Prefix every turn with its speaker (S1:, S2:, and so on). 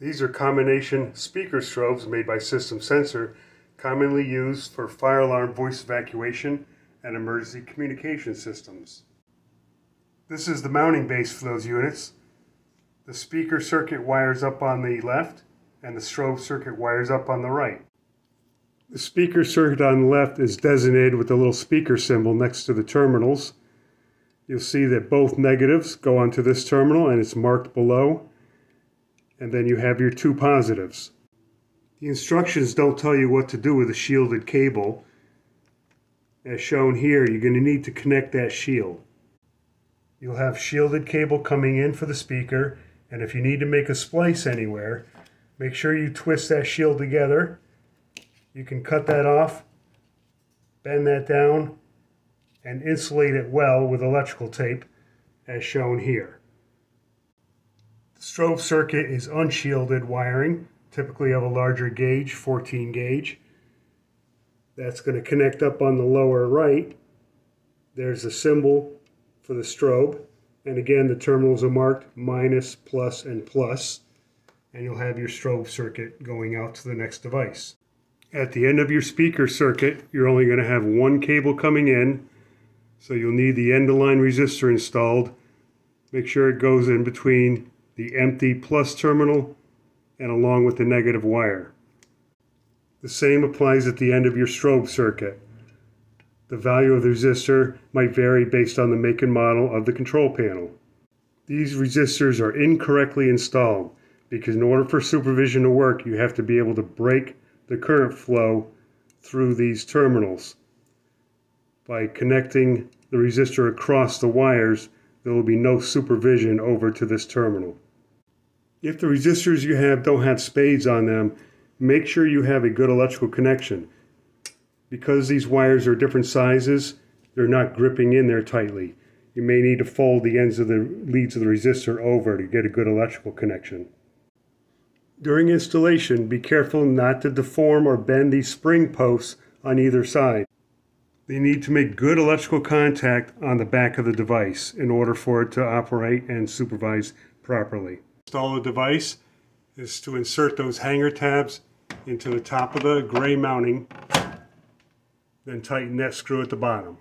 S1: These are combination speaker strobes made by System Sensor, commonly used for fire alarm voice evacuation and emergency communication systems. This is the mounting base for those units. The speaker circuit wires up on the left and the strobe circuit wires up on the right. The speaker circuit on the left is designated with the little speaker symbol next to the terminals. You'll see that both negatives go onto this terminal and it's marked below. And then you have your two positives. The instructions don't tell you what to do with a shielded cable. As shown here, you're going to need to connect that shield. You'll have shielded cable coming in for the speaker, and if you need to make a splice anywhere, make sure you twist that shield together. You can cut that off, bend that down, and insulate it well with electrical tape, as shown here. Strobe circuit is unshielded wiring, typically of a larger gauge, 14 gauge. That's going to connect up on the lower right. There's a symbol for the strobe. And again, the terminals are marked minus, plus, and plus. And you'll have your strobe circuit going out to the next device. At the end of your speaker circuit, you're only going to have one cable coming in. So you'll need the end-of-line resistor installed. Make sure it goes in between the empty plus terminal and along with the negative wire. The same applies at the end of your strobe circuit. The value of the resistor might vary based on the make and model of the control panel. These resistors are incorrectly installed because in order for supervision to work, you have to be able to break the current flow through these terminals. By connecting the resistor across the wires, there will be no supervision over to this terminal. If the resistors you have don't have spades on them, make sure you have a good electrical connection because these wires are different sizes, they're not gripping in there tightly. You may need to fold the ends of the leads of the resistor over to get a good electrical connection. During installation, be careful not to deform or bend these spring posts on either side. They need to make good electrical contact on the back of the device in order for it to operate and supervise properly. Install the device is to insert those hanger tabs into the top of the gray mounting then tighten that screw at the bottom.